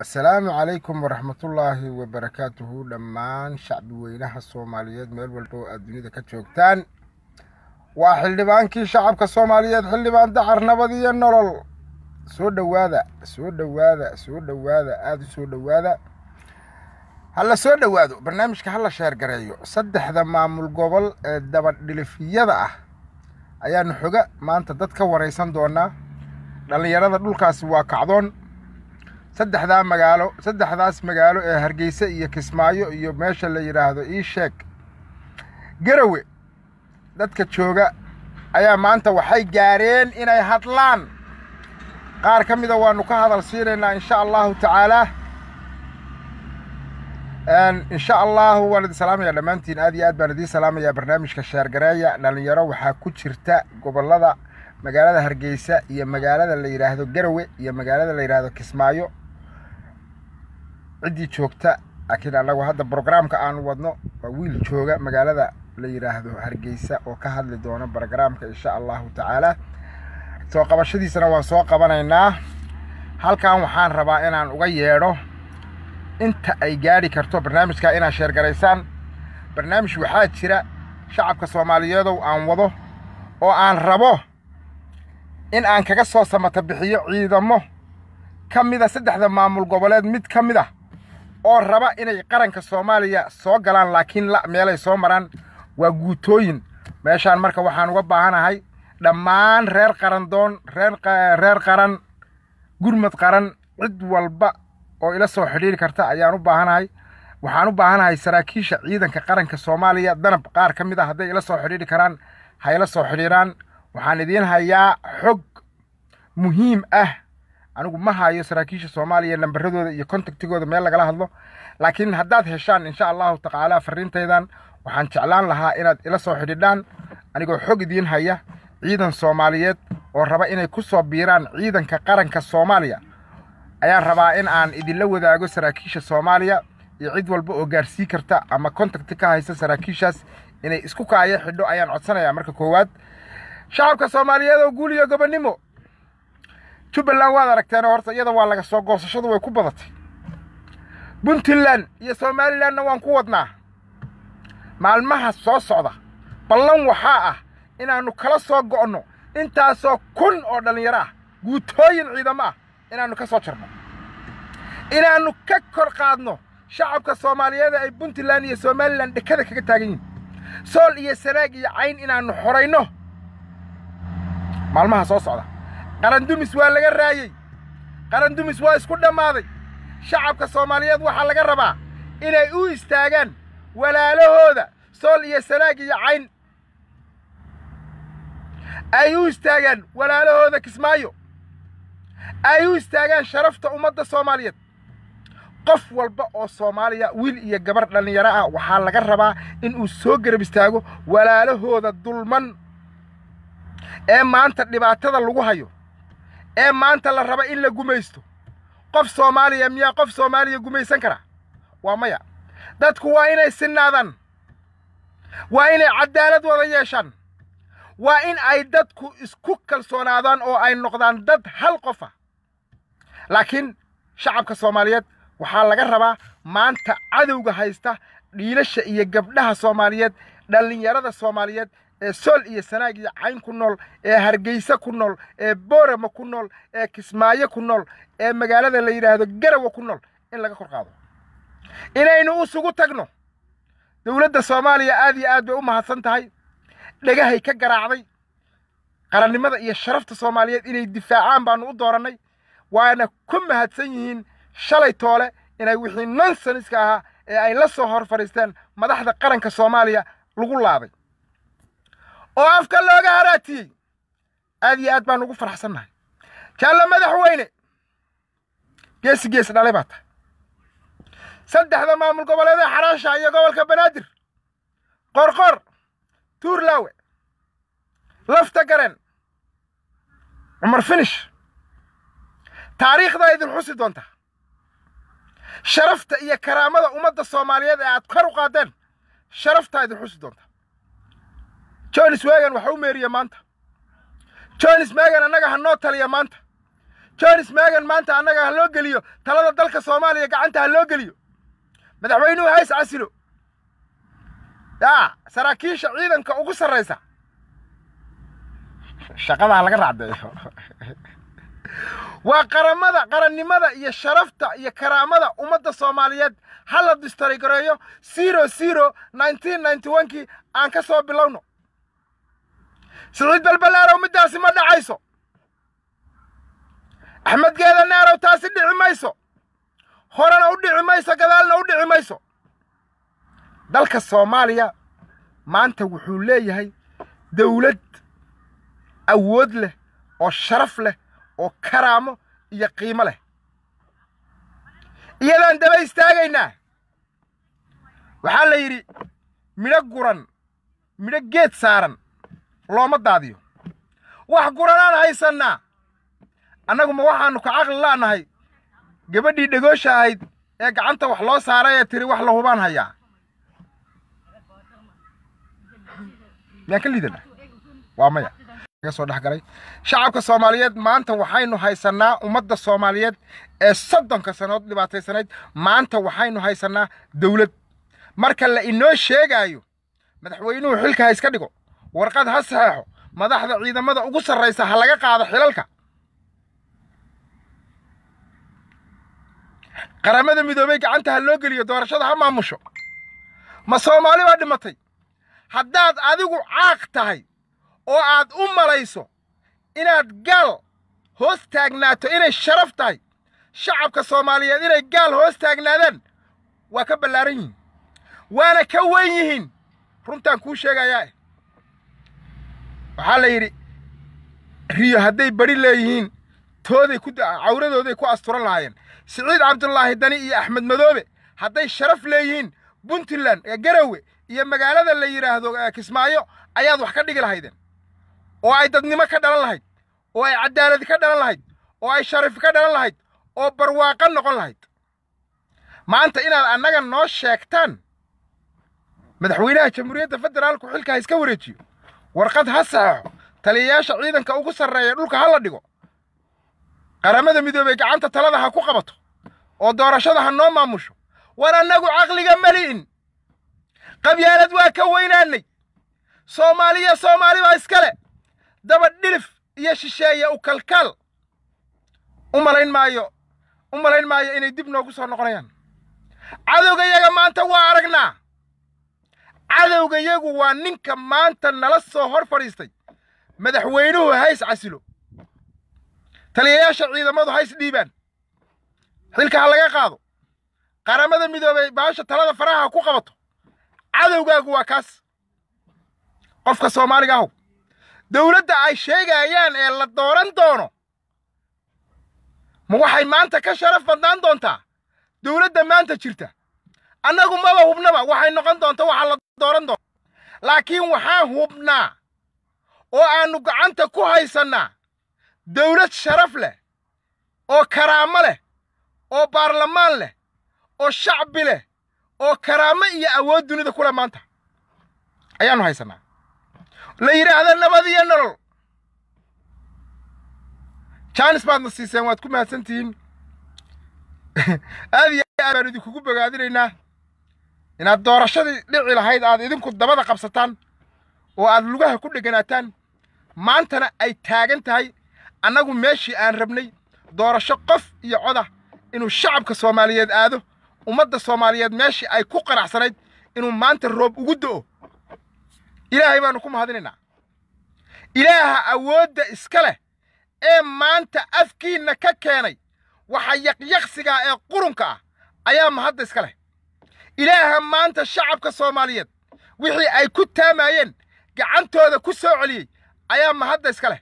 asalaamu calaykum waraxmatullaahi wabarakaatuhu. Dhammaan shacbi weynaha soomaaliyeed meel walba oo aad dunida ka joogtaan. Waa xildhibaankii shacabka soomaaliyeed xildhibaan dacar nabad iyo nolol. Soo dhowaada soo dhowaada soo dhowaada aada u soo dhowaada. Hala soo dhowaado barnaamijka hala sheergareeyo. Saddexda maamul gobol ee dabadhilifyada ah ayaanu xoga maanta dad ka waraysan doonaa. Dhallinyarada dhulkaasi waa kacdoon saddexdaa magaalo saddexdaas magaalo ee hargeysa iyo kismaayo iyo meesha la yidhaahdo ii sheeg garawe dadka jooga ayaa maanta waxay gaareen inay hadlaan. Qaar ka mida waanu ka hadal siinaynaa insha allahu tacaalaa insha allahu waan idin salaamaya dhammaantiin. Aad iyo aad baan idiin salaamayaa barnaamijka sheergareeya dhallinyaro waxaa ku jirta gobollada magaalada hargeysa iyo magaalada la yidhaahdo garawe iyo magaalada la yidhaahdo kismaayo ciddii joogta laakiin annagu hadda brograamka aanu wadno waa wiil jooga magaalada la yidhaahdo hargeysa oo ka hadli doona brograamka insha allahu tacaalaa soo qabashadiisana waan soo qabanaynaa. Halkan waxaan rabaa inaan uga yeedho inta ay gaadhi karto barnaamijkaa inaad sheergaraysaan barnaamij waxaa jira shacabka soomaaliyeedow aan wado oo aan rabo in aan kaga soo samata bixiyo ciidamo ka mida saddexda maamul goboleed mid ka mid ah oo raba inay qaranka soomaaliya soo galaan laakiin la meelay soo maraan. Waa guutooyin. Meeshaan marka waxaan uga baahanahay dhammaan reer qarandoon reer reer qaran gurmad qaran cid walba oo ila soo xidhiiri karta ayaan u baahanahay. Waxaan u baahanahay saraakiisha ciidanka qaranka soomaaliya danab qaar ka mid ah hadday ila soo xidhiiri karaan ha ila soo xidhiiraan. Waxaan idiin hayaa xog muhiim ah anigu ma hayo saraakiisha soomaaliya nambaradooda iyo contactigooda meel lagala hadlo. Laakiin haddaad heshaan insha allahu tacaala fariintaydan waxaan jeclaan lahaa inaad ila soo xidhiidhaan anigoo xog idiin haya ciidan soomaaliyeed oo raba inay ku soo biiraan ciidanka qaranka soomaaliya. Ayaan rabaa in aan idinla wadaago saraakiisha soomaaliya iyo cid walba oo gaarsii karta ama contacti ka haysa saraakiishaas inay isku kaayo xidho ayaan codsanayaa. Marka koowaad shacabka soomaaliyeed oo guul iyo gobonnimo jubbaland waad aragteen horta iyada waa laga soo goosashadu way ku badatay. Puntland iyo somalilandna waan ku wadnaa. Maalmaha soo socda ballan waxaa ah inaannu kala soo go'no intaasoo kun oo dhallinyaro ah guutooyin ciidamo ah inaannu ka soo jarno. Inaannu ka kor qaadno shacabka soomaaliyeed ay puntland iyo somalilan dhekada kaga taagan yihiin sool iyo sanaag iyo cayn inaannu xorayno. Maalmaha soo socda qarandumis waa laga raayey qarandumis waa isku dhammaaday. Shacabka soomaaliyeed waxaa laga rabaa inay u istaagaan walaalahooda sool iyo sanaag iyo cayn. Ay u istaagaan walaalahooda kismaayo. Ay u istaagaan sharafta ummadda soomaaliyeed. Qof walba oo soomaaliya wiil iyo gabar dhallinyaro ah waxaa laga rabaa in uu soo garab istaago walaalahooda dulman ee maanta dhibaatada lagu hayo ee maanta la raba in la gumaysto. Qof soomaaliya miyaa qof soomaaliya gumaysan kara? Waa maya. Dadku waa inay sinnaadaan. Waa inay caddaalad wada yeeshaan. Waa in ay dadku isku kalsoonaadaan oo ay noqdaan dad hal qof ah. Laakiin shacabka soomaaliyeed waxaa laga rabaa maanta cadowga haysta dhiilasha iyo gabdhaha soomaaliyeed dhallinyarada soomaaliyeed ee sool iyo sanaag iyo cayn ku nool ee hargeysa ku nool ee boorama ku nool ee kismaayo ku nool ee magaalada la yidhaahdo garawa ku nool in laga kor qaado. Inaynu isugu tagno dowladda soomaaliya aad iyo aad bay u mahadsan tahay dhegahay ka garaacday qarannimada iyo sharafta soomaaliyeed inay difaacaan baanu u doorannay waana ku mahadsan yihiin shalay toole inay wixii nonseniska ahaa ee ay la soo hor fadhiisteen madaxda qaranka soomaaliya lagu laaday oo afka looga haraatiyey. Aad iyo aad baan ugu faraxsannahay jaallo madaxweyne geesi gees dhalay baa tahay. Saddexda maamul goboleedee xaraasha iyo gobolka banaadir qorqor tuurlaawe lafta garen cumar finish taariikhdaa idin xusi doontaa. Sharafta iyo karaamada ummadda soomaaliyeed ee aad kor u qaadeen sharaftaa idin xusi doontaa jonis wegan waxa u meeriya maanta. Jonis megan annaga ha noo taliya maanta. Jonis megan maanta annaga ha loo geliyo. Talada dalka soomaaliya gacanta ha loo geliyo. Madaxweynuhu hays casilo. Yaa saraakiisha ciidanka ugu sarraysa. Shaqadaa laga raacdeeyo waa qaramada qarannimada iyo sharafta iyo karaamada ummadda soomaaliyeed ha la distarigareeyo zero zero nineteen ninety onkii aan ka soo bilowno siciid balbalaarow middaasi ma dhacayso. Axmed geeda naarow taasi dhici mayso. Horena u dhici mayso gadaalna u dhici mayso. Dalka soomaaliya maanta wuxuu leeyahay dawlad awood leh oo sharaf leh oo karaamo iyo qiimo leh. Iyadaan daba istaagaynaa. Waxaa la yidhi midho guran midho geed saaran looma daadiyo. Wax guranaan haysannaa annagu ma waxaannu ka caqli la'nahay. Gabadhii dhegoosha ahayd ee gacanta wax loo saaray ee tiri wax la hubaan hayaa. Miyaan ka liidana waa maya. Soo dhex galay. Shacabka soomaaliyeed maanta waxaynu haysannaa ummadda soomaaliyeed ee soddonka sannadood dhibaataysanayd maanta waxaynu haysannaa dawlad. Marka la inoo sheegaayo madaxweynuhu xilka ha iska dhigo warqad ha saxeexo madaxda ciidamada ugu sarraysa ha laga qaado xilalka. Qaramada midoobey gacanta ha loo geliyo doorashada ha maamusho. Ma soomaali baa dhimatay. Haddaad adigu caaq tahay oo aad u malayso inaad gaal hoos taagnaato inay sharaf tahay shacabka soomaaliyeed inay gaal hoos taagnaadaan waa ka ballaaran yihiin. Waana ka weyn yihiin. Runtaan kuu sheegayaa waxaa la yidhi riyo hadday bari leeyihiin tooday ku cawradooday ku asturan lahaayeen. Siciid cabdulaahi dani iyo axmed madoobe hadday sharaf leeyihiin puntland garowe iyo magaalada la yidhaahdo kismaayo ayaad wax ka dhigi lahaydeen. Oo ay dadnimo ka dhalan lahayd oo ay cadaalad ka dhalan lahayd oo ay sharaf ka dhalan lahayd oo barwaaqo noqon lahayd. Maanta inaad annaga noo sheegtaan madaxweynaha jamhuuriyadda federaalku xilka ha iska wareejiyo warqad ha saxeexo taliyayaasha ciidanka ugu sarreeya dhulka ha la dhigo. Qaramada midoobey gacanta talada ha ku qabato oo doorashada ha noo maamusho. War annagu caqliga mali'in qabyaalad waa ka weynaanay. Soomaaliya soomaali baa iskale. Daba dhilif iyo shisheeye u kalkaal. U malayn maayo u malayn maayo inay dib noogu soo noqonayaan. Cadowgayaga maanta waa aragnaa cadowgayagu waa ninka maanta nala soo hor fadhiistay madaxweynuhu hays casilo. Taliyayaasha ciidamadu hays dhiibaan. Xilka ha laga qaado. Qaramada midoobey baasha talada faraha ha ku qabato. Cadowgaagu waa kaas. Qofka soomaaliga ahow. Dawladda ay sheegayaan ee la dooran doono. Ma waxay maanta ka sharaf badnaan doontaa? Dawladda maanta jirta annagu maba hubnaba waxay noqon doonta waxa la dooran doona laakiin waxaan hubnaa oo aannu gacanta ku haysannaa dawlad sharaf leh oo karaamo leh oo baarlamaan leh oo shacbi leh oo karaamo iyo awood dunida ku leh maanta. Ayaannu haysannaa la yidhaahda nabad iyo nolol. Jaanis baadna siiseen waad ku mahadsan tihiin aad iyo aad baan idinkugu bogaadinaynaa inaad doorashadii dhici lahayd aad idinku dabada qabsataan oo aad lugaha ku dheganaataan maantana ay taagan tahay annagu meeshii aan rabnay doorasho qof iyo coda inuu shacabka soomaaliyeed aado ummadda soomaaliyeed meeshii ay ku qanacsanayd inuu maanta roob ugu do'o ilaahay baannu ku mahadinaynaa ilaaha awoodda iska leh ee maanta afkiinna ka keenay waxa yaqyaqsigaa ee qurunka ah ayaa mahadda iska leh ilaaha maanta shacabka soomaaliyeed wixii ay ku taamayeen gacantooda ku soo celiyey ayaa mahadda iska leh.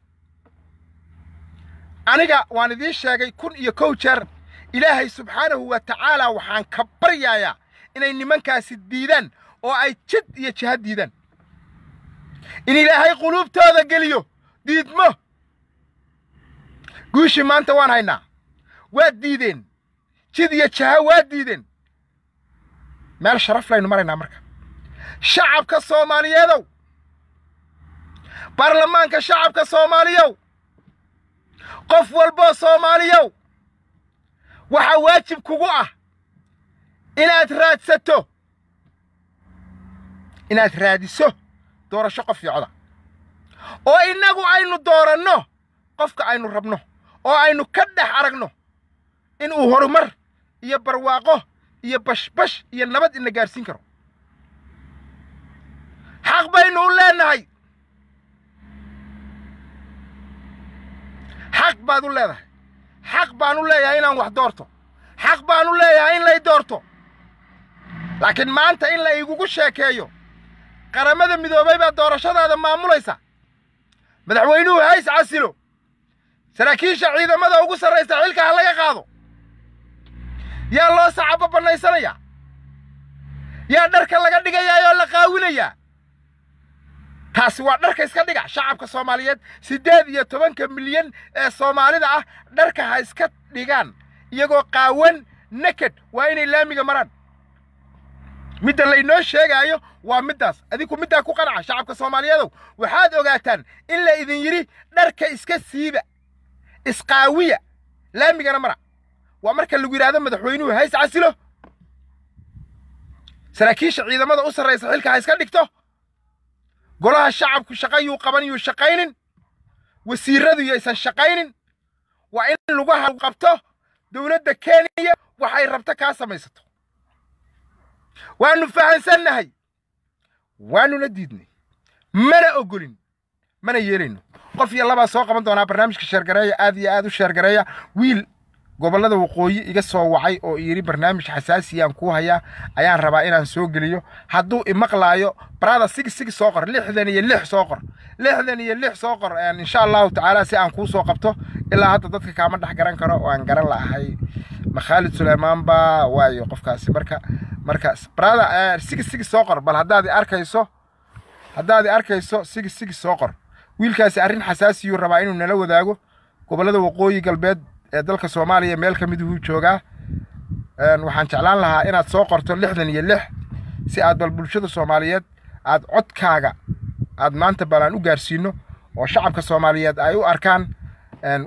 Aniga waan idiin sheegay kun iyo kow jeer ilaahay subxaanahu wa tacaalaa waxaan ka baryayaa inay nimankaasi diidaan oo ay jid iyo jiha diidaan. In ilaahay quluubtooda geliyo diidmo. Guushii maanta waan haynaa. Waad diideen. Jid iyo jaha waad diideen meel sharaf laynu maraynaa marka. Shacabka soomaaliyeedow baarlamaanka shacabka soomaaliyow qof walboo soomaaliyow waxaa waajib kugu ah inaad raadsato inaad raadiso doorasho qof iyo coda oo innagu aynu dooranno qofka aynu rabno oo aynu ka dhex aragno inuu horumar iyo barwaaqo iyo bashbash iyo nabad ina gaadhsiin karo. Xaq baynu u leennahay xaq baad u leedahay. Xaq baan u leeyahay inaan wax doorto. Xaq baan u leeyahay in lay doorto. Laakiin maanta in la igugu sheekeeyo qaramada midoobay baa doorashadaada maamulaysa madaxweynuhu hays casilo. Saraakiisha ciidamada ugu sarraysa xilka ha laga qaado yaa loo sacabo bannaysanayaa? Yaa dharka laga dhigayaa oo la qaawinayaa? Taasi waa dharka iska dhiga shacabka soomaaliyeed. Siddeed iyo tobanka milyan ee soomaalida ah dharka ha iska dhigaan iyagoo qaawan naked. Waa inay laamiga maraan. Midda laynoo sheegaayo waa middaas. Adinku middaa ku qanaca shacabka soomaaliyeedow. Waxaad ogaataan in la idin yidhi dharka iska siiba isqaawiya laamigana mara waa marka lagu yidhaahdo madaxweynuhu hays casilo? Saraakiisha ciidamada u sarraysa xilka ha iska dhigto? Golaha shacabku shaqayuu qaban yuu shaqaynin? Wasiirradu yaysan shaqaynin? Waa in lugaha qabto? Dowladda kenya waxay rabto kaa samaysato. Waannu fahansannahay. Waannuna diidnay. Mana ogolin mana yeelayno. Qof iyo labaa soo qaban doonaa barnaamijka sheergareeya aad iyo aad u sheergareeya wiil gobollada waqooyi iga soo wacay oo yidhi barnaamij xasaasiyaan kuu hayaa ayaan rabaa inaan soo geliyo. Hadduu imaqlaayo barada sig sig soo qor lixdan iyo lix soo qor lixdan iyo lix soo qor insha allahu tacaala si aan kuu soo qabto ilaa hadda dadka kaama dhex garan karo oo aan garan la'ahay makhaalid suleymaan baa waayo qofkaasi. Marka marka barada sig sig soo qor bal haddaad arkayso haddaad arkayso sig sig soo qor. Wiilkaasi arrin xasaasiyuu rabaa inuu nala wadaago. Gobollada waqooyi galbeed ee dalka soomaaliya meel ka miduu joogaa. Waxaan jeclaan lahaa inaad soo qorto lixdan iyo lix si aad bal bulshada soomaaliyeed aad codkaaga aad maanta bal aan u gaarsiino oo shacabka soomaaliyeed ay u arkaan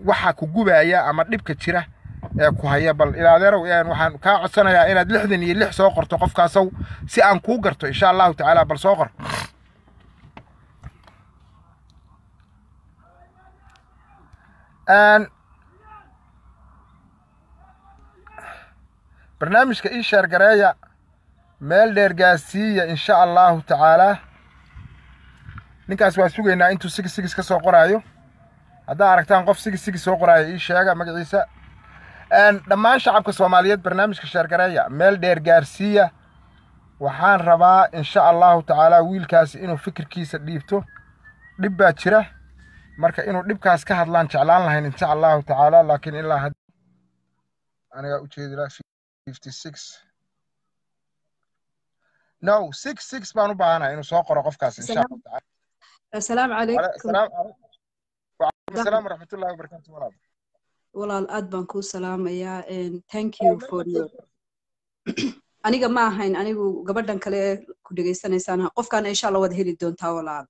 waxa ku gubaya ama dhibka jira ee ku haya bal. Ilaadeerow waxaan kaa codsanayaa inaad lixdan iyo lix soo qorto qofkaasow si aan kuu garto insha allahu tacaala bal soo qor barnaamijka ii sheergareeya meel dheer gaarsiiya insha allahu tacaalaa ninkaas waa sugaynaa intuu sigis sigis ka soo qoraayo. Haddaa aragtaan qof sigis sigis soo qoraayo ii sheega magaciisa. Dhammaan shacabka soomaaliyeed barnaamijka sheergareeya meel dheer gaarsiiya waxaan rabaa insha allahu tacaalaa wiilkaasi inuu fikirkiisa dhiibto. Dhib baa jira. Marka inuu dhibkaas ka hadlaan jeclaan lahayn insha allahu tacaala laakiin ilaa anigaa ujeedila no six six baan u baahanahay inuu soo qoro qofkaas insha allahu tacaala asalaamu calaykum waalaikum asalaam waraxmatullahi wabarakaatu walaal walaal aad baan kuu salaamayaa thank you for your aniga ma ahayn anigu gabadhan kale ku dhegaysanaysaan qofkaana insha allah waad heli doontaa walaal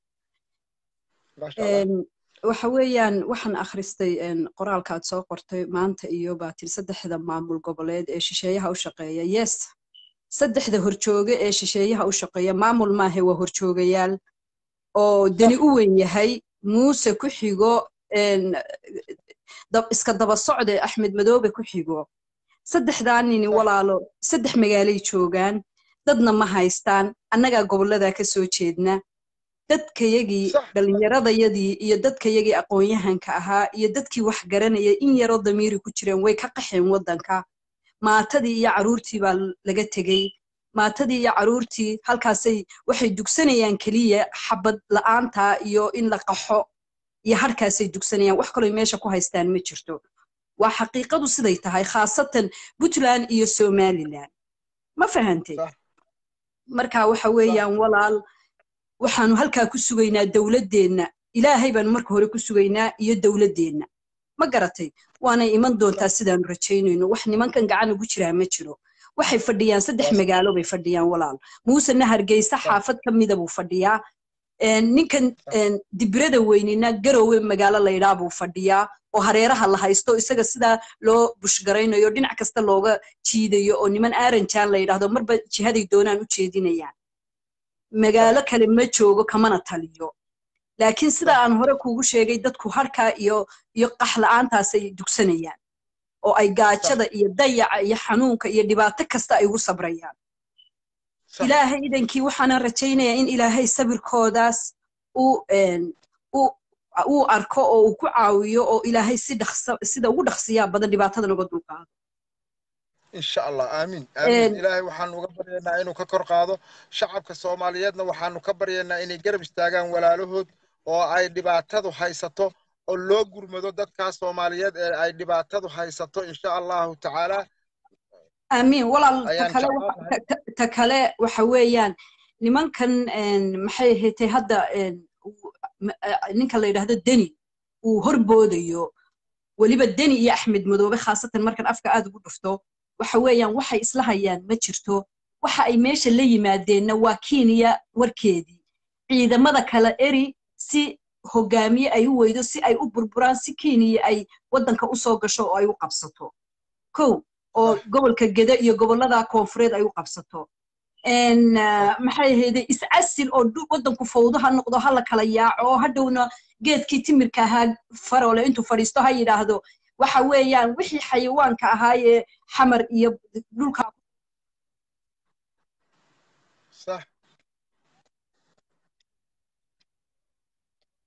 waxa weeyaan waxaan akhristay qoraalka aad soo qortay maanta iyo baatil saddexda maamul goboleed ee shisheeyaha u shaqeeya. Yes saddexda horjooge ee shisheeyaha u shaqeeya maamul maahe waa horjoogayaal. Oo deni u weyn yahay muuse ku xigo iska daba socde axmed madoobe ku xigo. Saddexdaa nini walaalo saddex magaalay joogaan dadna ma haystaan annagaa gobolladaa ka soo jeedna dadkayagii dhallinyaradayadii iyo dadkayagii aqoon-yahanka ahaa iyo dadkii wax garanayay in yaroo damiiri ku jireen way ka qaxeen waddanka. Maatadii iyo carruurtii baa laga tegey. Maatadii iyo carruurtii halkaasay waxay dugsanayaan keliya xabad la'aanta iyo in la qaxo iyo harkaasay dugsanayaan. Wax kaloo meesha ku haystaan ma jirto. Waa xaqiiqadu siday tahay khaasatan puntland iyo somalilan ma fahantay marka waxa weeyaan walaal waxaanu halkaa ku sugaynaa dowladdeenna. Ilaahay baanu marka hore ku sugaynaa iyo dowladdeenna. Ma garatay? Waanay iman doontaa sidaanu rajaynayno. Wax nimankan gacan ugu jiraa ma jiro. Waxay fadhiyaan saddex magaalo bay fadhiyaan walaal. Muusena hargeysa xaafad ka mida buu fadhiyaa. Ninkan dibrada weynina garowe magaalo laydhaa buu fadhiyaa oo hareeraha la haysto isaga sidaa loo bushgaraynayo dhinac kasta looga jiidayo oo niman aaranjaan la yidhaahdo marba jihaday doonaan u jeedinayaan magaalo kale ma joogo kamana taliyo. Laakiin sida aan hore kuugu sheegay dadku harkaa iyo iyo qaxla'aantaasay dugsanayaan. Oo ay gaajada iyo dayaca iyo xanuunka iyo dhibaato kasta ay ugu sabrayaan. Ilaahay idankii waxaana rajaynayaa in ilaahay sabirkoodaas uu arko oo uu ku caawiyo oo ilaahay si sida ugu dhaqsiyaa badan dhibaatadan uga dulqaado insha allah aamin. Aamin ilaahay waxaanu uga baryaynaa inuu ka kor qaado shacabka soomaaliyeedna. Waxaanu ka baryaynaa inay garab istaagaan walaalahood oo ay dhibaatadu haysato oo loo gurmado dadkaas soomaaliyeed ee ay dhibaatadu haysato insha allahu tacaala. Aamiin walaal ta kale waxa weeyaan nimankan maxay ahaydtay hadda ninka la yidhaahdo deni uu horboodayo. Weliba deni iyo axmed madoobe khaasatan markan afka aad ugu dhufto waxa weeyaan waxay isla hayaan ma jirto. Waxa ay meesha la yimaadeenna waa kenya warkeedii. Ciidamada kala eri si hogaamiye ay u weydo si ay u burburaan si kenya ay waddanka u soo gasho oo ay u qabsato. Kow oo gobolka geda iyo gobollada koonfureed ay u qabsato. Maxay ahayde iscasil oo waddanku fawdo ha noqdo ha la kala yaaco oo hadhowna geedkii timirka ahaa farole intuu fadhiisto ha yidhaahdo waxa weeyaan wixii xayawaanka ahaayee xamar iyo dhulka.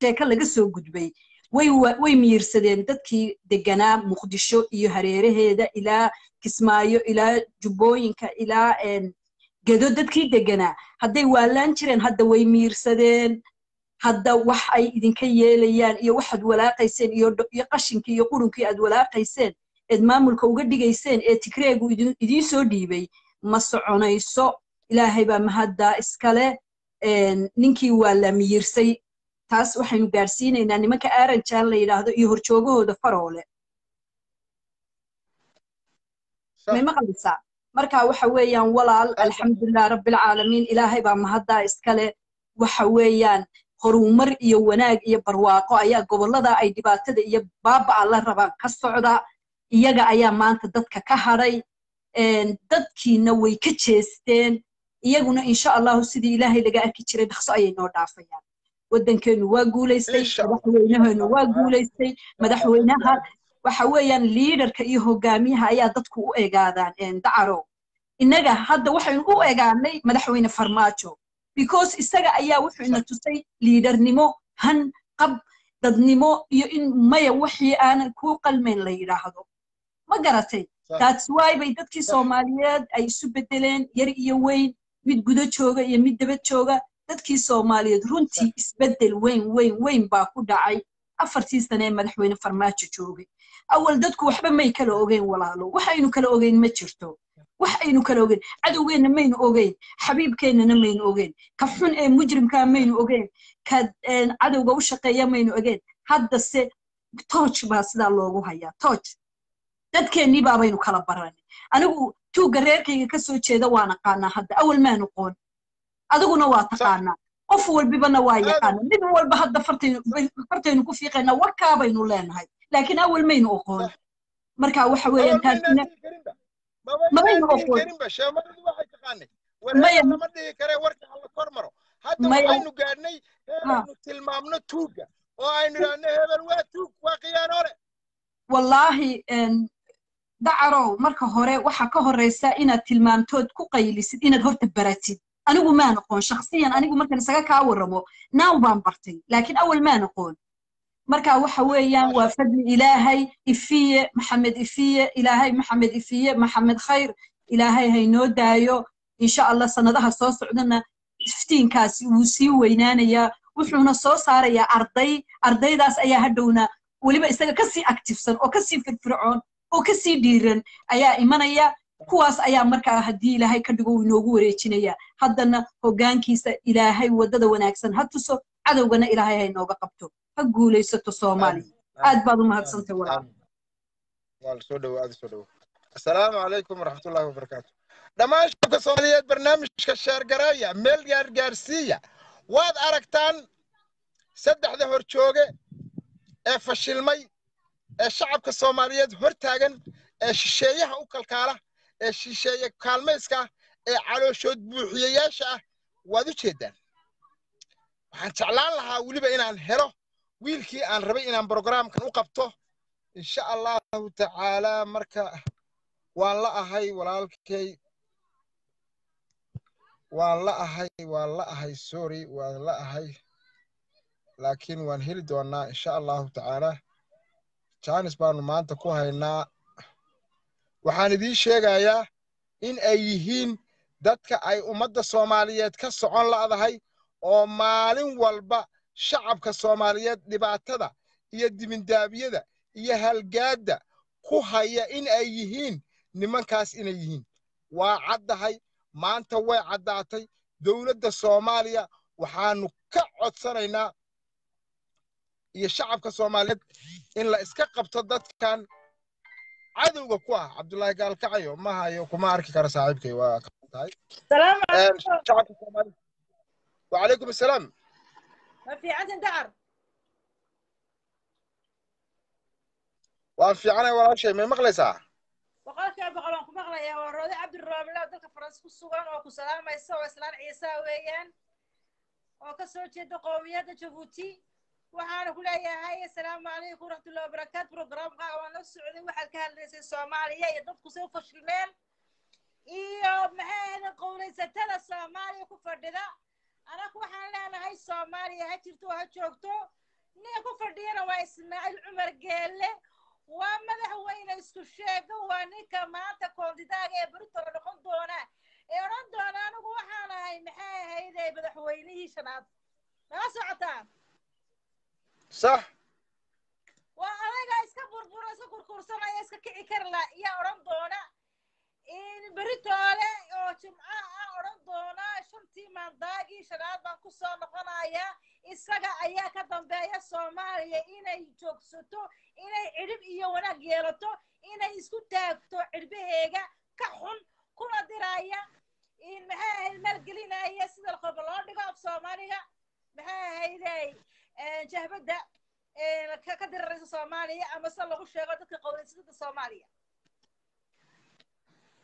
Sheeko laga soo gudbay. Way way miyirsadeen dadkii deganaa muqdisho iyo hareeraheeda ilaa kismaayo ilaa jubbooyinka ilaa gedo dadkii deganaa. Hadday waalaan jireen hadda way miyirsadeen hadda wax ay idinka yeelayaan iyo waxaad walaaqayseen iyo qashinkii iyo qurunkii aad walaaqayseen eed maamulka uga dhigayseen ee tigreegu idiin soo dhiibay ma soconayso. Ilaahay baa mahaddaa iskale ninkii waa la miyirsay taas waxaynu gaadhsiinaynaa nimanka aaranjaan la yidhaahdo iyo horjoogahooda faroole. May maqlaysaa marka waxa weeyaan walaal alxamdulilah rabbilcaalamiin ilaahay baa mahaddaa iskale. Waxa weeyaan horumar iyo wanaag iyo barwaaqo ayaa gobollada ay dhibaatada iyo baaba'a la rabaan ka socda. Iyaga ayaa maanta dadka ka hadhay dadkiina way ka jeesteen. Iyaguna insha allahu sidii ilaahay laga arki jiray dhaqso ayay noo dhaafayaan. Waddankeenu waa guulaystay madaxweynaheenu waa guulaystay madaxweynaha waxa weeyaan liidarka iyo hogaamiyaha ayaa dadku u egaadaan dacaro. Innaga hadda waxaynu u egaanay madaxweyne farmaajo because isaga ayaa wuxuu ina tusay liidarnimo han qab dadnimo iyo in maya wixii aanan kuu qalmayn la yidhaahdo. Ma garatay that's why bay dadkii soomaaliyeed ay isu bedeleen yar iyo weyn mid gudo jooga iyo mid dabad jooga. Dadkii soomaaliyeed runtii isbeddel weyn weyn weyn baa ku dhacay. Afartii sane ee madaxweyne farmaajo joogay. Awal dadku waxba may kala ogeyn walaalo waxaynu kala ogeyn ma jirto wax aynu kala ogeyn. Cadowgeenna maynu ogeyn. Xabiibkeennana maynu ogeyn. Ka xun ee mujrimkaa maynu ogeyn. Ka cadowga u shaqeeya maynu ogeyn. Haddase tooch baa sidaa loogu hayaa. Tooch dadkeennii baabaynu kala baranay anigu tuugga reerkayga ka soo jeeda waan aqaanaa hadda. Awal maanu qoon. Adiguna waa taqaanaa. Qof walbibana waa yaqaana. Mid walba hadda fartaynu ku fiiqayna warkaabaynu leenahay. Laakiin awal maynu oqoon. Marka waxa weeyaan taasina lama dhihi kare warka hala kor maro. Hadda waxaynu gaadhnay heeraynu tilmaamno tuugga oo aynu idhaahno hebel waa tuug waa khiyaanoole wallaahi dacarow marka hore waxa ka horreysa inaad tilmaamtood ku qaylisid inaad horta baratid. Anigu maa noqon shakhsiyan anigu markan isaga kaa warramo naaw baan bartay laakiin awal maa noqon marka waxa weeyaan waa fadli ilaahay ifiye maxamed ifiye ilaahay maxamed ifiye maxamed khayr ilaahay haynoo daayo. Insha allah sannadaha soo socdana iftiinkaasi wuu sii weynaanayaa wuxuuna soo saarayaa arday ardaydaas ayaa hadhowna weliba isaga ka sii actifsan oo ka sii firfircoon oo ka sii dhiiran ayaa imanaya kuwaas ayaa markaa haddii ilaahay ka dhigo uu inoogu wareejinaya. Haddana hoggaankiisa ilaahay waddada wanaagsan ha tuso cadowgana ilaahay ha inooga qabto ha guulaysato soomaaliya aad baad u mahadsantay walaal soo dhowo aad soo dhowo assalaamu calaykum waraxmatullaahi wabarakaatu dhammaan shacabka soomaaliyeed barnaamijka sheergareeya meel gaargaarsiiya waad aragtaan saddexda horjooge ee fashilmay ee shacabka soomaaliyeed hor taagan ee shisheeyaha u kalkaala ee shisheeye kaalmayska ee calooshood buuxiyayaasha ah waad u jeeddaan waxaan jeclaan lahaa weliba inaan helo wiilkii aan rabay inaan brogramkan u qabto insha allahu tacaalaa marka waan la ahay walaalkay. Waan la ahay waan la ahay sorry waan la ahay. Laakiin waan heli doonaa insha allahu tacaalaa jaanis baanu maanta ku haynaa. Waxaan idiin sheegayaa in ay yihiin dadka ay ummadda soomaaliyeed ka socon la'dahay oo maalin walba shacabka soomaaliyeed dhibaatada iyo dibindaabyada iyo halgaadda ku haya in ay yihiin nimankaas inay yihiin. Waa caddahay maanta way caddaatay. Dowladda soomaaliya waxaanu ka codsanaynaa iyo shacabka soomaaliyeed in la iska qabto dadkan cadowga ku ah. Cabdullaahi gaalkacayo ma hayo kuma arki kara saaxiibkay. Waa tahay. Shacabka soomaaliyeed ma fiicantin dacar waa fiicana walaashay may maqlaysaa boqolkiiba boqol waan ku maqlaya waa roode cabdiraamila dalka faransa ku sugan oo ku salaamaysa oo islaan ciisaa weeyaan oo ka soo jeeda qowmiyadda jabuuti waxaana ku leeyahay asalaamu calaykum waraxmatullahi wabarakaatu programkaaga waan la socday waxaad ka hadlaysay soomaaliya iyo dadku soo fashilmeen iyo maxay ahayda qowlaysatada soomaaliya ku fadhida anaku waxaan leenahay soomaaliya ha jirto ha joogto. Nin ku fadhiyana waa ismaaciil cumar geelle. Waa madaxweyne isku sheego waa ninka maanta koondidaaga ee beritola noqon doona ee odhan doona anigu waxaan ahay maxay ahayde madaxweynihii shanaad? Nala socotaa sax. Waa adaga iska burbura iska kurkursanaya iska kici karla iyaa odhan doona beritoole oo jimco ah odhan doona shantii maandaagii shanaad baan ku soo noqonayaa isaga ayaa ka dambeeya soomaaliya inay joogsato inay cidhib iyo wanaag yeelato inay isku taagto cidhbaheega ka xun kuna diraya maxay ahayd maalgelinaya sida kolba loo dhigo af soomaaliga? Maxay ahayday jahbadda ka diraraysa soomaaliya ama se lagu sheego dadka qowlaysatada soomaaliya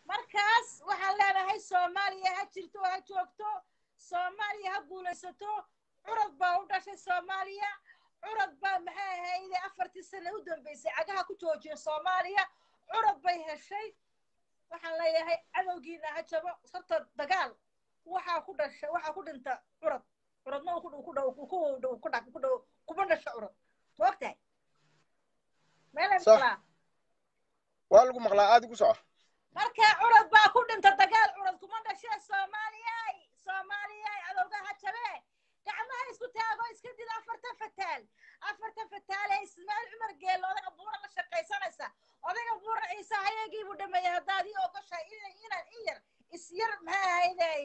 markaas waxaan leenahay soomaaliya ha jirto oo ha joogto. Soomaaliya ha guulaysato. Curad baa u dhashay soomaaliya. Curad baa maxay ahayde afartii sane u dambeysay cagaha ku joojiya soomaaliya. Curad bay heshay. Waxaan leeyahay cadowgiina ha jabo. Horta dagaal waxaa ku dhasha waxaa ku dhinta curad curadna kuma dhasho curad moogtahay meelay maqlaa waa lagu maqlaa aad igu soco marka curad baa ku dhinta dagaal curad kuma dhashee soomaaliyay. Soomaaliyay cadowga ha jabee gacmaha isku taago iska dida afartan fataal. Afartan fataal ee ismaaciil cumar geelle odaga buura la shaqaysanaysa. Odaga buura ciise hayeegiibuu dhameeyey haddaad ii ogoshahay inay inaan in yar isyar maxay ahayday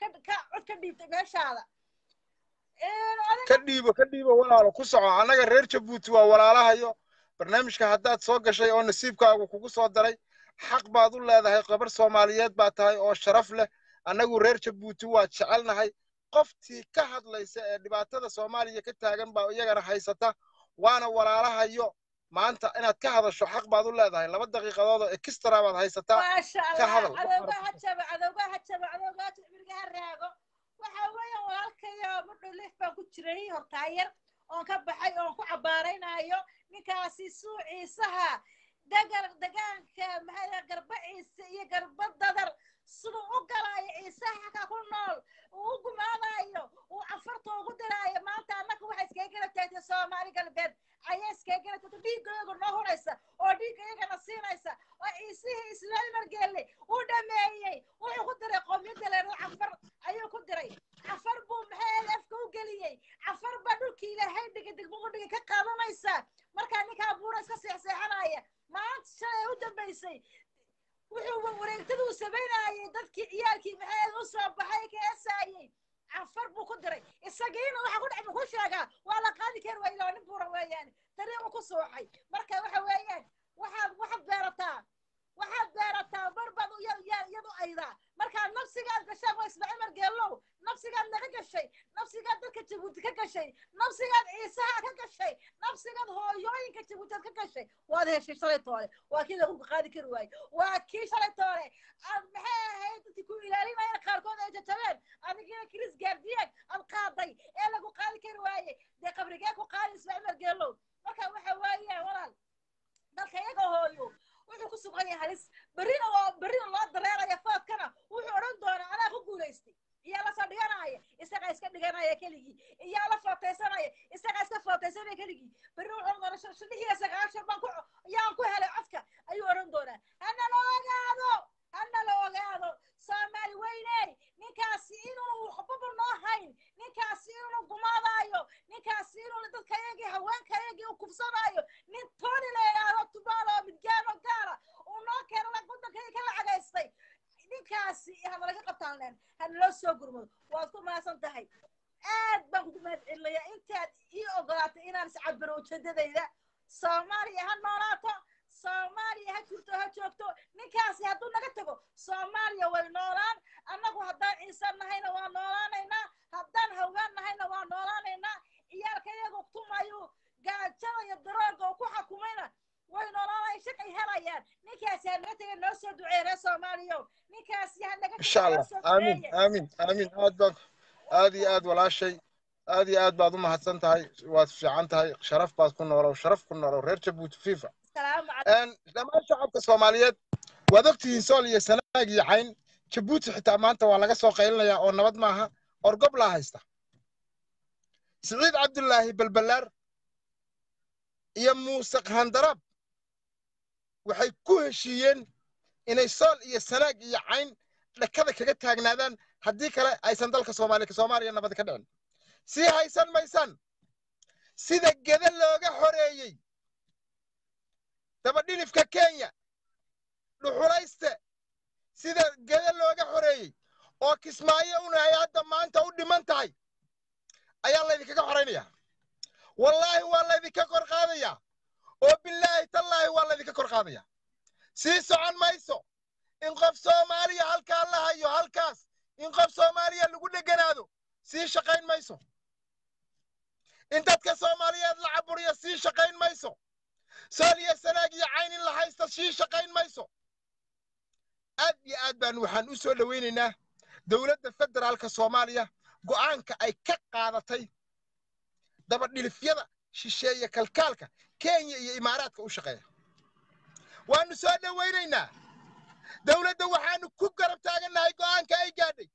ka cod ka dhiibtay meeshaada. Ka dhiibo ka dhiibo walaalo ku soco. Annaga reer jabuuti waa walaalahayo. Barnaamijka haddaad soo gashay oo nasiibkaagu kugu soo daray xaq baad u leedahay qabar soomaaliyeed baa tahay oo sharaf leh. Annagu reer jabuuti waa jecelnahay. Qoftii ka hadlaysa ee dhibaatada soomaaliya ka taagan baa iyagana haysata waana walaalahayo maanta inaad ka hadasho xaq baad u leedahay. Laba daqiiqadood oo ekistra baad haysataa ka hadal. weeyaan baan ku jiray hortaayar oon ka baxay oon ku cabaaraynayo. Ninkaasi suu ciisaha dagar degaanka maxaa garba ciise iyo garba dadar. Siduu u galaayo ciisaha xakaa ku nool uu u gumaadayo uu cafarta ugu diraayo maanta annaga waxay iskaga gala soomaali galbeed. Ayaa iskaga gala taagtay noo huraysa oo dhiiggayagana siinaysa oo ciisihii ismaaciil margeelle uu dhameeyey wuxuu ku diray qoomiyadda leero cafar. Ayuu ku diray. Cafar buu maxay ahayd afka u geliyey? Cafar baa dhulkii ilaahay dhigay degmadu dhigay ka qaadanaysa. Markaa ninkaa buura iska seexseexanaya maanta shalay u dambaysay wuxuu wareegtada uu samaynayay dadkii ciyaalkii maxay ahayd u soo baxay ka heesaayey cafar buu ku diray. Isagiina waxa ku dhex ku sheegaa. Waa la qaadi kari waa ilaa nin buura weeyaan. Dariiqu ku soocay marka waxa weeyaan waxaad waxaad beerataa. Waxaad beerataa bar baad iyadu aydaa markaad nafsigaad gashaa waa ismaaciil margeelow nafsigaad naga gashay nafsigaad dadka jabuuti ka gashay nafsigaad ciisaha ka gashay nafsigaad hooyooyinka jabuutiaad ka gashay waad heshay shalay toole waa kii lagu qaadi kari waaye waa kii shalay toole aad maxay ahayd dadkii ku ilaalinayeen qaarkood ay jajabeen? Adigina kris gaardiyeen aad qaaday ee lagu qaadi kari waaye dee qabrigee ku qaadi isbacimar margeelow marka waxa weeyaan walaal dalka iyaga hooyo wuxuu ku sugan yahay halis. Berrina waa berrina loo dareeraya foodkana wuxuu odhan doonaa anaa ku guulaystay iyaa la soo dhiganaya isagaa iska dhiganaya keligii iyaa la footaysanaya isagaa iska footaysanaya keligii berri wuxuu odhan doonaa lix iyo sagaashan baan ku yaan ku helay codka ayuu odhan doonaa hana la ogaado hana la ogaado soomaali weyney ninkaasi inuunu waxbaba noo hayn ninkaasi inuunu gumaadaayo ninkaasi inuunu dadkayagii haweenkayagii u kufsanaayo nin tooni la yidhaahdo tubaalo midgaano gaara uu noo keeno waddankayga ka lacagaystay ninkaasi hana laga qabtaan hana loo soo gurmado waad ku mahadsan tahay aad baan kugu mahad celinayaa intaad ii ogolaatay inaan iscabiro ujeedadayda soomaaliya ha noolaato soomaaliya ha jirto ha joogto ninkaasi hadduu naga tago soomaaliya way noolaan annagu haddaan ciise nahayna waa noolaanaynaa haddaan hawgaan nahayna waa noolaanaynaa ciyaalka iyagu tumayu gaajada iyo darooga uu ku xakumayna way noolaanaya shaqay helayaan ninkaasi ha naga tegay noo soo duceeye reer soomaaliya ninkaasi ha naga insha allah aamin aamin aamin aad baan aad iyo aad walaashay. Aad iyo aad baad u mahadsan tahay waad fiican tahay. Sharaf baad ku noolow sharaf ku noolow reer jabuuti fifa. Dhammaan shacabka soomaaliyeed waad ogtihiin sool iyo sanaag iyo cayn. Jabuuti xitaa maanta waa laga soo qaylinayaa oo nabad maaha orgob laa haysta. Siciid cabdullaahi balbalaar iyo muuse khandaraab waxay ku heshiiyeen inay sool iyo sanaag iyo cayn dhakada kaga taagnaadaan haddii kale aysan dalka soomaaliya soomaaliya nabad ka dhicin sii haysan maysaan sida geda looga xoreeyey dabadhilifka kenya dhuxulayste sida geda looga xoreeyey oo kismaayo una ay hadda maanta u dhiman tahay ayaa laydinkaga xoraynaya wallaahi waa laydinka kor qaadaya oo bilaahi tallaahi waa laydinka kor qaadaya. Sii socon mayso in qof soomaaliya halkaa la hayo halkaas. In qof soomaaliya lagu dheganaado sii shaqayn mayso. In dadka soomaaliyeed la caburiyo sii shaqayn mayso. Sool iyo sanaag iyo cayn in la haysto sii shaqayn mayso. Aad iyo aad baan waxaan u soo dhowaynaynaa dowladda federaalka soomaaliya. Go'aanka ay ka qaadatay dabadhilifyada shisheeye kalkaalka kenya iyo imaaraadka u shaqeeya. Waannu soo dhowaynaynaa dowladda waxaannu ku garab taagannahay go'aanka ay gaadhay.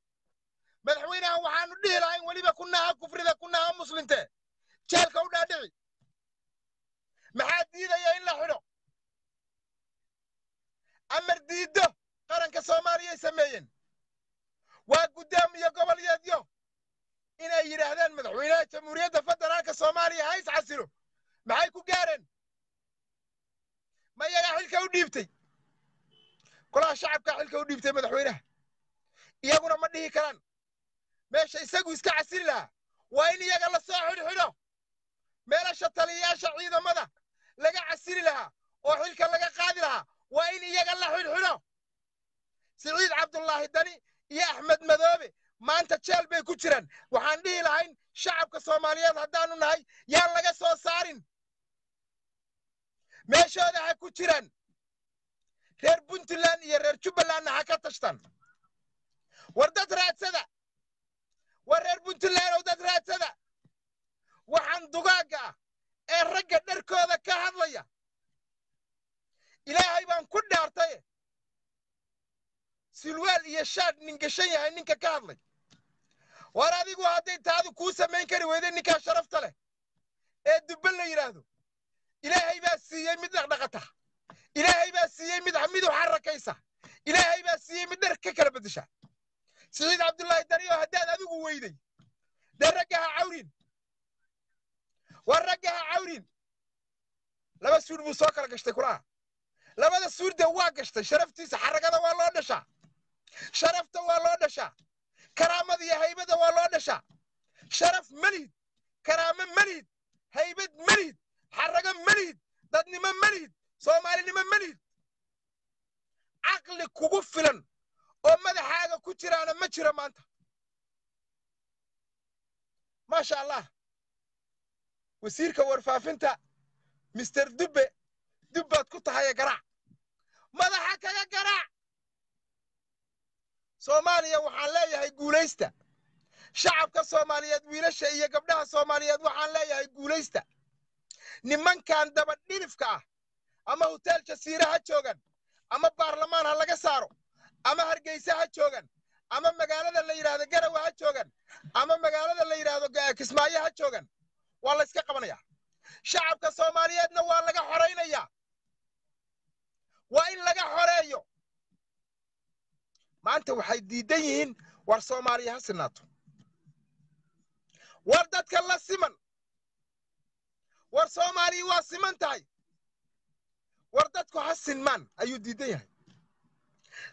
Madaxweynaha waxaannu dhihi lahayn weliba kunaha kufrida kunaha muslintee jeelka u dhaadhici. Maxaa diidaya in la xidho? Amar diiddo qaranka soomaaliyay sameeyeen. Waa guddaam iyo gobolyeedyo inay yidhaahdaan madaxweynaha jamhuuriyadda federaalka soomaaliya ha is casilo maxay ku gaareen? Ma iyagaa xilka u dhiibtay kolaha shacabkaa xilka u dhiibtay madaxweynaha. Iyaguna ma dhihi karaan meesha isagu iska casili lahaa waa in iyaga la soo xidhxidho. Meelasha taliyayaasha ciidamada laga casili lahaa oo xilka laga qaadi lahaa waa in iyaga la xidhxidho. Siciid cabdullaahi dani iyo axmed madoobe maanta jeel bay ku jiraan. Waxaan dhihi lahayn shacabka soomaaliyeed haddaanu nahay yaan laga soo saarin. Meeshooda ha ku jiraan reer puntland iyo reer jubbalandna ha ka tashtaan war dad raadsada. War reer puntland oo dad raadsada. Waxaan dugaagga ah ee ragga dharkooda ka hadlaya. Ilaahay baan ku dhaartay. Silwaal iyo shaadh ningashan yahay ninka ka hadlay. War adigu hadday taadu kuu samayn kari weyday ninkaa sharafta leh. Ee dubbe la yidhaahdo ilaahay baa siiyey mid dhaqdhaqata ilaahay baa siiyey mid mid u xarakaysa ilaahay baa siiyey mid dhar ka kala beddesha siciid cabdullaahi dariyo haddaad adigu weyday dee ragga ha cawrin. War ragga ha cawrin. Laba suur buu soo kala gashtay kulaha labada suurde waa gashtay. Sharaftiisa xaragada waa loo dhashaa. Sharafta waa loo dhashaa. Karaamada iyo haybada waa loo dhashaa. Sharaf malihid karaamo malihid haybad malihid xarago malihid dadnimo malihid soomaalinimo malihid caqli kugu filan oo madaxaaga ku jiraana ma jiro maanta. Maasha allah. Wasiirka warfaafinta mister dubbe dib baad ku tahaye garaac. Madaxa kaga garaac! Soomaaliya waxaan leeyahay guulaysta. Shacabka soomaaliyeed wiilasha iyo gabdhaha soomaaliyeed waxaan leeyahay guulaysta. Nimankan daba dhilifka ah ama hotel jasiire ha joogan. Ama baarlamaan ha laga saaro. Ama hargeysa ha joogan. Ama magaalada la yidhaahdo garawa ha joogan. Ama magaalada la yidhaahdo kismaayo ha joogan. Waa la yska qabanayaa shacabka soomaaliyeedna waa laga xoraynayaa. Waa in laga xoreeyo. Maanta waxay diidan yihiin war soomaaliya ha sinaato. War dadka la siman. War soomaaliya waa siman tahay war dadku ha sinmaan ayuu diidan yahay.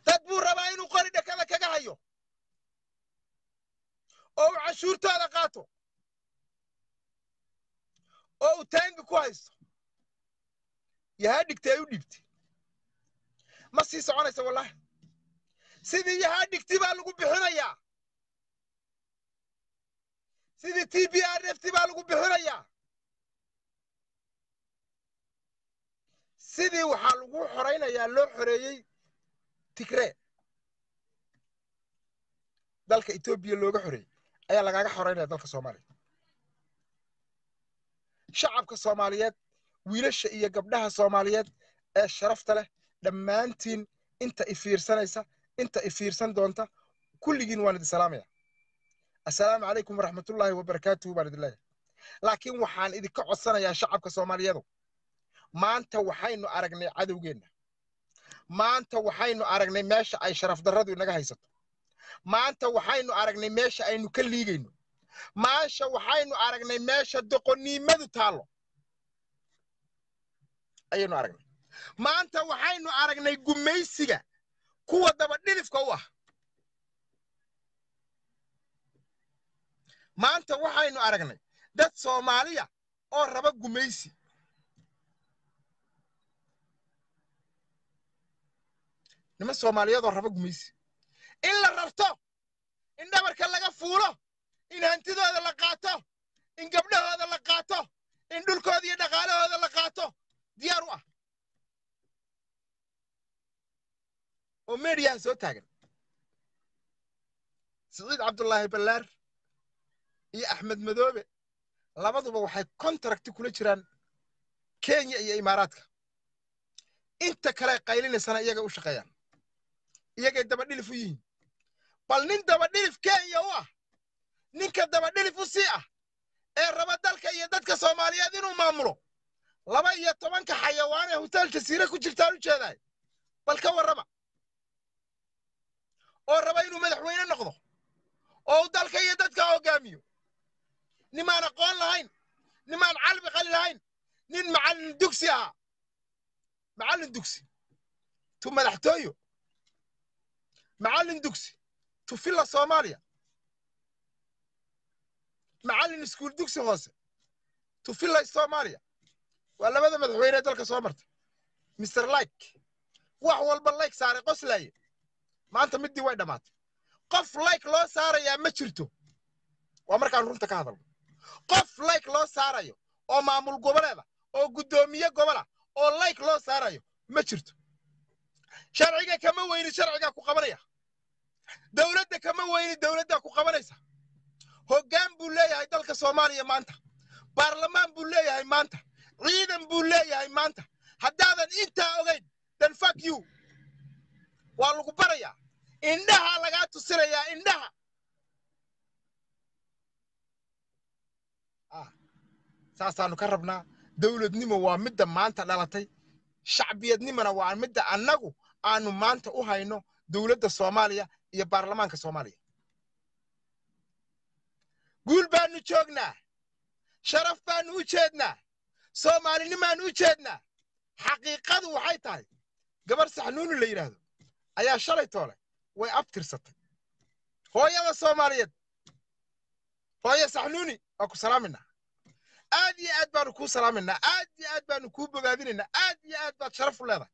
Dad buu rabaa inuu qori dhakada kaga hayo. Oo uu cashuurtooda qaato. Oo uu taangi ku haysto. Yahaa dhigtay ay u dhiibtay ma sii soconaysa wallaahi. Sidii yahaa dhigti baa lagu bixinayaa. Sidii t b r f t baa lagu bixinayaa sidii waxaa lagu xoraynayaa loo xoreeyey tigree dalka etoobiya looga xoreeyey ayaa lagaaga xoraynaya dalka soomaaliya shacabka soomaaliyeed wiilasha iyo gabdhaha soomaaliyeed ee sharafta leh dhammaantiin inta i fiirsanaysa inta i fiirsan doonta kulligiin waan idin salaamaya assalaamu calaykum waraxmatullaahi wabarakaatuhu baan idin leeyahay. Laakiin waxaan idinka codsanayaa shacabka soomaaliyeedu maanta waxaynu aragnay cadowgeenna maanta waxaynu aragnay meesha ay sharaf darradu inaga haysato. Maanta waxaynu aragnay meesha aynu ka liigayno. Maasha waxaynu aragnay meesha doqonnimadu taallo. Ayaynu aragnay. Maanta waxaynu aragnay gumaysiga kuwa daba dhilifka u ah. Maanta waxaynu aragnay dad soomaaliya oo raba gumaysi niman soomaaliyeedoo raba gumaysi. In la rarto in dhabarka laga fuulo in hantidooda la qaato in gabdhahooda la qaato in dhulkooda iyo dhaqaalahooda la qaato diyaar u ah. Oo mediyaha soo taagan. Siciid cabdullaahi ballaar iyo axmed madoobe labaduba waxay kontrakti kula jiraan kenya iyo imaaraadka. Inta kale qaylinaysana iyaga u shaqeeyaan iyagay dabadhilif u yihiin bal nin dabadhilif kenya u ah ninka dabadhilif u sii ah? Ee raba dalka iyo dadka soomaaliyeed inuu maamulo. Laba iyo tobanka xayawaan ee hotel jasiire ku jirtaan u jeedaay bal ka warrama oo raba inuu madaxweyne noqdo. Oo uu dalka iyo dadka hoggaamiyo nimaan aqoon lahayn. Nimaan calbi qali lahayn. Nin macallin dugsi ahaa macallin dugsi. Tu madaxtooyo macallin dugsi tu filla soomaaliya macallin iskuul dugsi hoose tu filla soomaaliya waa labada madaxweyne dalka soo marta mister like wax walba like saaray qoslaaye maanta middii way dhammaatay qof like loo saarayaa ma jirto waa markaan runta ka hadalno qof like loo saarayo oo maamul goboleeda oo guddoomiye gobola oo like loo saarayo ma jirto sharciga kama weyni sharcigaa ku qabanaya dowladda kama weyni dowladdaa ku qabanaysa. Hoggaan buu leeyahay dalka soomaaliya maanta. Baarlamaan buu leeyahay maanta. Ciidan buu leeyahay maanta. Haddaadan intaa ogayn then fuck you. Waa lagu barayaa. Indhaha lagaa tusinayaa indhaha. Saasaanu ka rabnaa. Dowladnimo waa midda maanta dhalatay. Shacbiyadnimona waa midda annagu aanu maanta u hayno dowladda soomaaliya iyo baarlamaanka soomaaliya. Guul baanu joognaa sharaf baanu u jeednaa soomaalinimaanu u jeednaa xaqiiqadu waxay tahay gabar saxnuuni la yidhaahdo ayaa shalay toole way abtirsatay. Hooyada soomaaliyeed hooye saxnuuni waa ku salaaminaa. Aad iyo aad baanu kuu salaaminaa aad iyo aad baanu kuu bogaadinaynaa aad iyo aad baad sharaf u leedahay.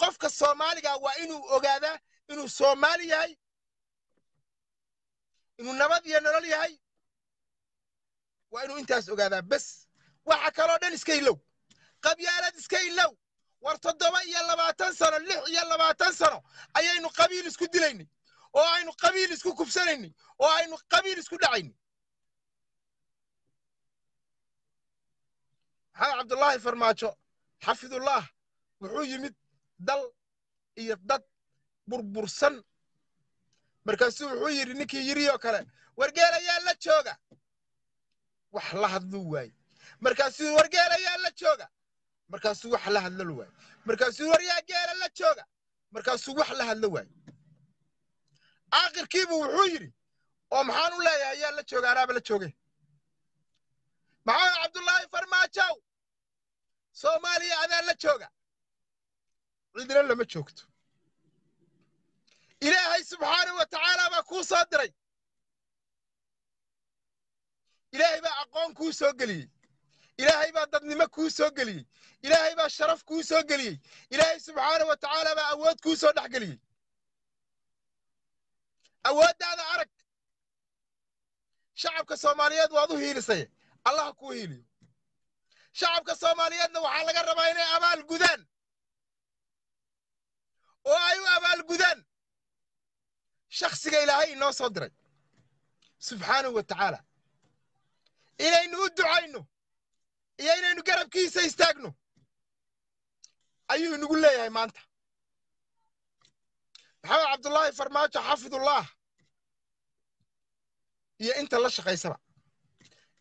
Qofka soomaaliga waa inuu ogaadaa inuu soomaali yahay inuu nabad iyo nolol yahay waa inuu intaas ogaadaa bes. Waxa kaloo dhan iska ilow. Qabyaalad iska ilow. War toddoba iyo labaatan sano lix iyo labaatan sano ayaynu qabiil isku dilaynay oo aynu qabiil isku kufsanaynay oo aynu qabiil isku dhacaynay maxamed cabdullaahi farmaajo? Xafidullah wuxuu yimid dal iyo dad burbursan. Markaasuu wuxuu yidhi ninkii yidhi oo kale wargeel ayaa la jooga. Wax la hadluu waaye markaasuu wargeel ayaa la jooga. Markaasuu wax la hadlo waaye markaasuu waryaa geela la jooga. Markaasuu wax la hadlo waaye aakhirkiibu wuxuu yidhi oo maxaan u leeyahay ayaa la jooga anaaba la jooge. Maxamed cabdullaahi farmaajow? Soomaaliya adaa la jooga. Cidina lama joogto ilaahay subxaanahu wa tacaala baa kuu soo diray ilaahay baa aqoon kuu soo geliyey ilaahay baa dadnimo kuu soo geliyey ilaahay baa sharaf kuu soo geliyey ilaahay subxaanahu wa tacaala baa awood kuu soo dhex geliyey awooddaada arag shacabka soomaaliyeed waad u hiilisaye allah kuu hiiliyo shacabka soomaaliyeedna waxaa laga rabaa inay abaal gudaan oo ay u abaal gudaan shakhsiga ilaahay inoo soo diray subxaanahu wa tacaala inaynu u ducayno iyo inaynu garabkiisa istaagno ayuu inagu leeyahay maanta maxamed cabdullaahi farmaajo xafidullah iyo inta la shaqaysaba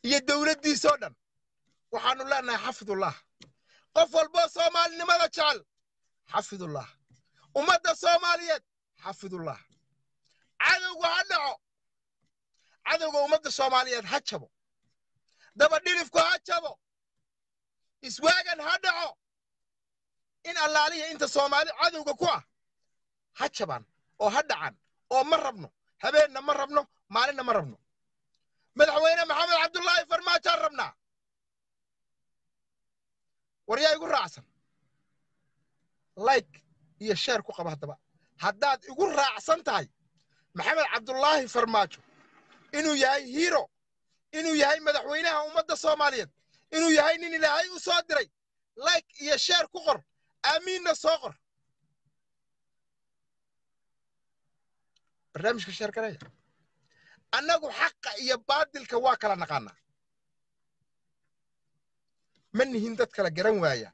iyo dowladdiisoo dhan waxaanu leenahay xafidullah qof walboo soomaalinimada jecel xafidullah ummadda soomaaliyeed xafidullah cadowga ha dhaco cadowga ummadda soomaaliyeed ha jabo daba dhilifku ha jabo iswaagan ha dhaco in allaaliya inta soomaali cadowga ku ah ha jabaan oo ha dhacan oo ma rabno habeenna ma rabno maalinna ma rabno madaxweyne maxamed cabdullaahi farmaajaan rabnaa war yaa igu raacsan like iyo sheer ku qaba haddaba haddaad igu raacsan tahay maxamed cabdullaahi farmaajo. Inuu yahay hiiro inuu yahay madaxweynaha ummadda soomaaliyeed. Inuu yahay nin ilaahay u soo diray. Like iyo sheer ku qor. Aamiinna soo qor. Barnaamijka sheer garaya annagu xaqa iyo baadilka waa kala naqaanaa. Ma nihin dad kala garan waaya.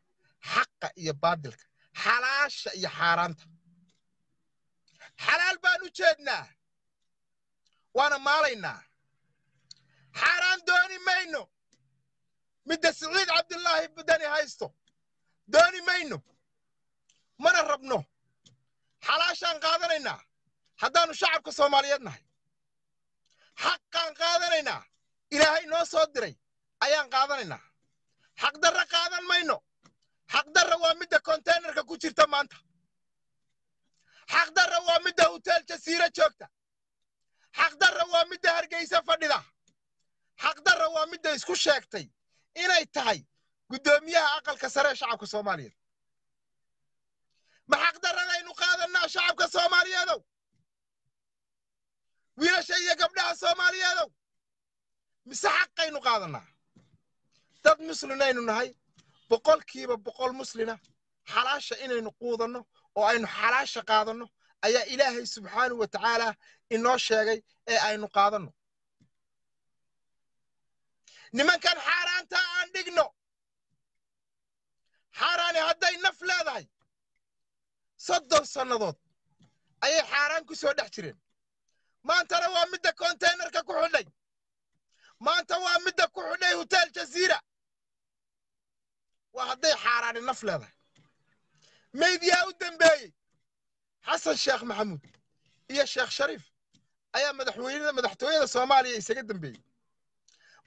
Xaqa iyo baadilka. Xalaasha iyo xaaraanta xalaal baan u jeednaa waana maalaynaa xaaraan dooni mayno midda siciid cabdillaahi budani haysto dooni mayno mana rabno. Xalaashaan qaadanaynaa haddaannu shacabka soomaaliyeed nahay xaqaan qaadanaynaa ilaahay noo soo diray ayaan qaadanaynaa xaqdarra qaadan mayno xaqdarra waa midda konteynerka ku jirta maanta xaqdarra waa midda huteel jasiira joogta. Xaqdarra waa midda hargeysa fadhida. Xaqdarra waa midda isku sheegtay inay tahay guddoomiyaha aqalka sare ee shacabka soomaaliyeed. Ma xaqdarradaynu qaadannaa shacabka soomaaliyeedow wiilasha iyo gabdhaha soomaaliyeedow mise xaqaynu qaadannaa dad muslinaynu nahay boqolkiiba boqol muslina xalaasha inaynu quudanno oo aynu xalaasha qaadanno ayaa ilaahay subxaanahu wa tacaala inoo sheegay ee aynu qaadanno nimankan xaaraanta aan dhigno xaaraani hadday naf leedahay soddon sannadood ayay xaaraan ku soo dhex jireen. Maantana waa midda konteynerka ku xidhay maanta waa midda ku xidhay huteel jasiira waa hadday xaaraani naf leedahay meydyaa u dembeeyey xasan sheekh maxamuud iyo sheekh shariif ayaa madaxweynada madaxtooyada soomaaliya isaga dembeeyey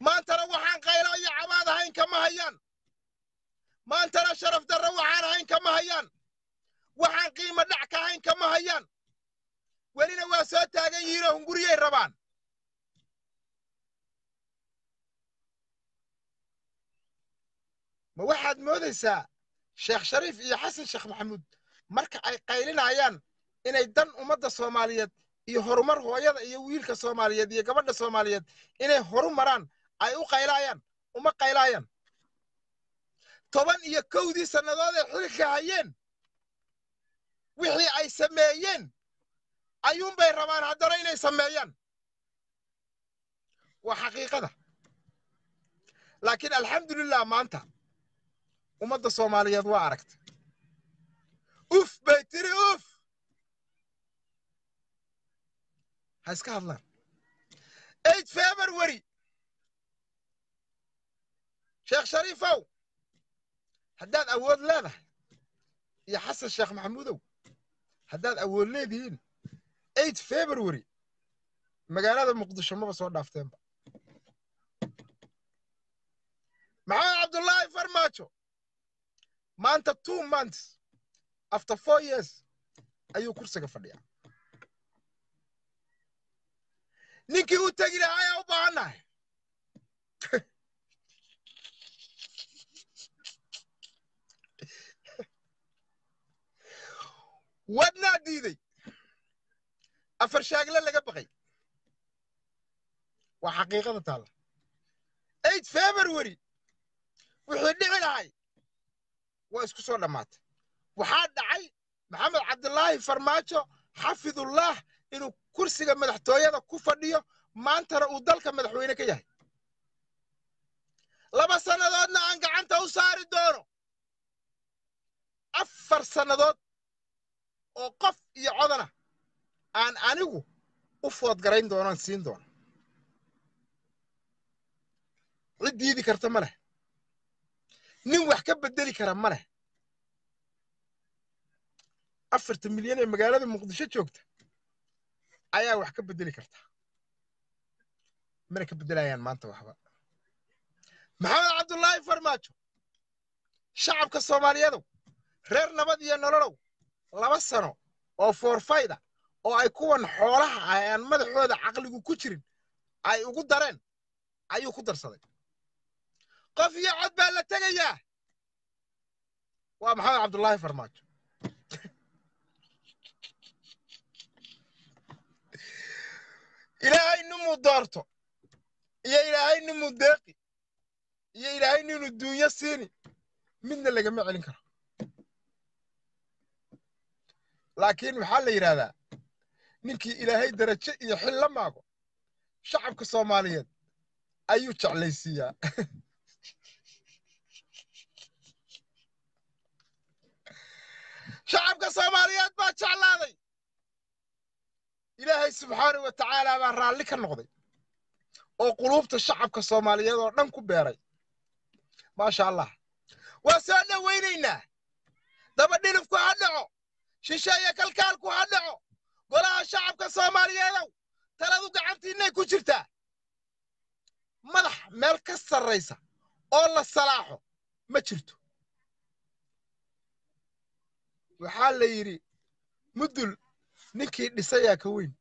maantana waxaan qaylo iyo cabaad ahayn kama hayaan. Maantana sharaf darro waxaan ahayn kama hayaan. Waxaan qiimo dhac ka ahayn kama hayaan. Welina waa soo taagan yihiinoo hunguriyay rabaan. Ma waxaad moodaysaa sheekh shariif iyo xasan sheekh maxamuud marka ay qaylinayaan inay dan ummadda soomaaliyeed iyo horumar hooyada iyo wiilka soomaaliyeed iyo gabadha soomaaliyeed inay horu maraan ay u qaylaayaan uma qaylaayaan. Toban iyo kowdii sannadood ay xilka hayeen wixii ay sameeyeen ayuunbay rabaan haddana inay sameeyaan. Waa xaqiiqada. Laakiin alxamdulilah maanta ummadda soomaaliyeed waa aragtay uf bay tiri uf! Ha iska hadlaan eight february. Sheekh shariifow haddaad awood leedahay iyo xasan sheekh maxamuudow haddaad awood leedihiin. Eight february. Magaalada muqdisho maba soo dhaafteenba. Maxamed cabdullaahi farmaajo maanta two months after four years ayuu kursiga fadhiyaa. Ninkii u tegi lahaa ayaa u baahannahay wadnaa diiday. Afar shaagle laga baqay. Waa xaqiiqada taalla. Eight february wixii dhici lahay waa isku soo dhammaatay. Waxaa dhacay maxamed cabdulaahi farmaajo xafidullah inuu kursiga madaxtooyada ku fadhiyo maantana uu dalka madaxweyne ka yahay. Laba sannadoodna aan gacanta u saari doono. Afar sannadood oo qof iyo codana aan anigu u foodgarayn doonaan siin doono. Cid diidi karta ma leh nin wax ka beddeli kara ma leh. Afartan milyan ee magaalada muqdisho joogta ayaa wax ka beddeli karta. Mana ka beddelayaan maanta waxba. Maxamed cabdullaahi farmaajo shacabka soomaaliyadow reer nabad iyo nololow laba sano oo foorfayda oo ay kuwan xoolaha ah aan madaxooda caqligu ku jirin ay ugu dareen ayuu ku darsaday qof iyo cod baa la tegayaa waa maxamed cabdullaahi farmaajo ilaahay nimuu doorto iyo ilaahay nimuu deeqi iyo ilaahay ninuu duunyo siini midna lagama celin karo laakiin waxaa la yidhaahdaa ninkii ilaahay darajo iyo xil la maago shacabka soomaaliyeed ayuu jeclaysiiyaa shacabka soomaaliyeed baa jeclaaday. Ilaahay subxaanahu wa tacaala baa raalli ka noqday oo quluubta shacabka soomaaliyeed oo dhan ku beeray. Maasha allah waa soo dhowaynaynaa daba dhilifku ha dhaco. Shisheeye kalkaalku ha dhaco. Golaha shacabka soomaaliyeedow taladu gacantiinnay ku jirtaa. Madax meel ka sarraysa oo la salaaxo ma jirto waxaa la yidhi mudul ninkii dhisayaa ka weyn.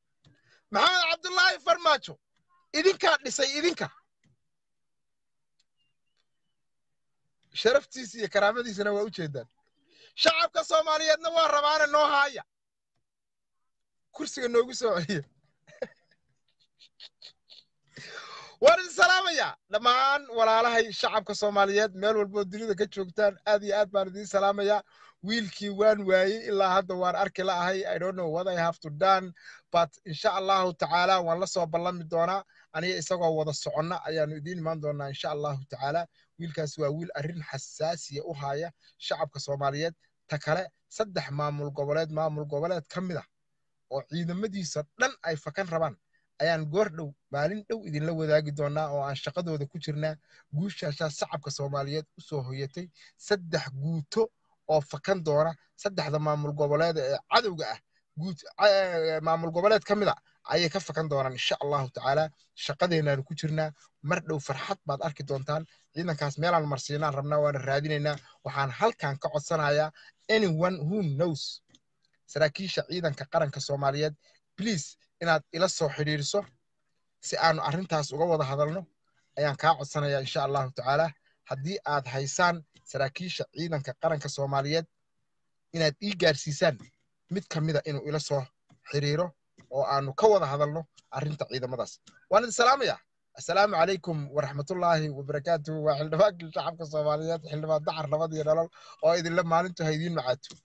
Maxamed cabdullaahi farmaajo idinkaa dhisay idinka. Sharaftiisa iyo karaamadiisana waa u jeedaan. Shacabka soomaaliyeedna waa rabaane noo haaya. Kursiga noogu soo celiya waan idin salaamayaa. Dhammaan walaalahay shacabka soomaaliyeed meel walboo dunida ka joogtaan aad iyo aad baan idiin salaamayaa wiilkii waan waayey ilaa hadda waan arki la'ahay i don't know what i have to done but insha allahu tacaala waan la soo ballami doonaa aniga isagoo wada soconna ayaanu idiin imaan doonaa insha allahu tacaala wiilkaas waa wiil arrin xasaasiya u haaya shacabka soomaaliyeed ta kale saddex maamul goboleed maamul goboleed ka mid ah oo ciidamadiisa dhan ay fakan rabaan ayaan goor dhow maalin dhow idinla wadaagi doonaa oo aan shaqadooda ku jirnaa. Guushaashaa shacabka soomaaliyeed u soo hoyatay saddex guuto oo fakan doona saddexda maamul goboleed ee cadowga ah. Guud maamul goboleed ka mid a ayay ka fakan doonaan insha allahu tacaala. Shaqadeenaanu ku jirnaa. Mar dhow farxad baad arki doontaan. Ciidankaas meelaan marsiinaan rabnaa waana raadinaynaa. Waxaan halkan ka codsanayaa. Anyone who knows. Saraakiisha ciidanka qaranka soomaaliyeed please inaad ila soo xidhiiriso si aanu arrintaas uga wada hadalno ayaan kaa codsanayaa insha allahu tacaala haddii aad haysaan saraakiisha ciidanka qaranka soomaaliyeed inaad ii gaarsiisaan mid ka mida inuu ila soo xiriiro oo aanu ka wada hadalno arrinta ciidamadaas. Waan idin salaamayaa. Assalaamu calaykum waraxmatullaahi wabarakaatuhu. Waa xildhibaankii shacabka soomaaliyeed xildhibaan dacar nabad iyo nolol oo idinla maalintu ha idiin macaato